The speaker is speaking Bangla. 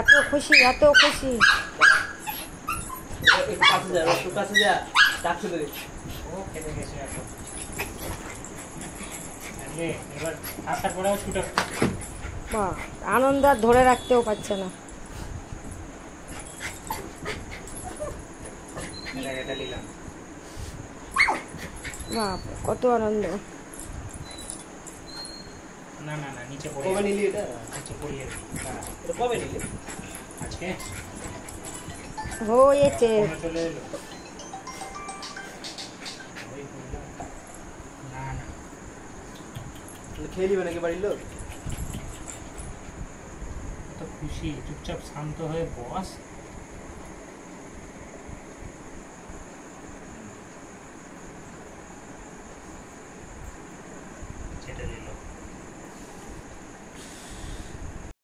এত খুশি এত খুশি। আনন্দ আর ধরে রাখতেও পারছে না এটা এটা নিলাম বাপ কত আনন্দ। না না না নিচে পড়ে কবে নিলি এটা? নিচে পড়িয়ে এটা কবে নিলি? আজকে? হয়েছে। চলে এলো। ওই বললাম। না না। খেয়ে নিবে নাকি বাড়ির লোক? খুশি চুপচাপ শান্ত হয়ে বস।